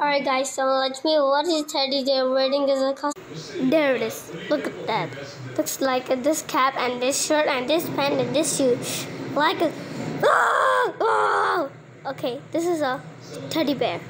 Alright guys, so let me what is teddy bear wearing is a costume. There it is. Look at that. Looks like this cap and this shirt and this pant and this shoe. Like a... Ah! Ah! Okay, this is a teddy bear.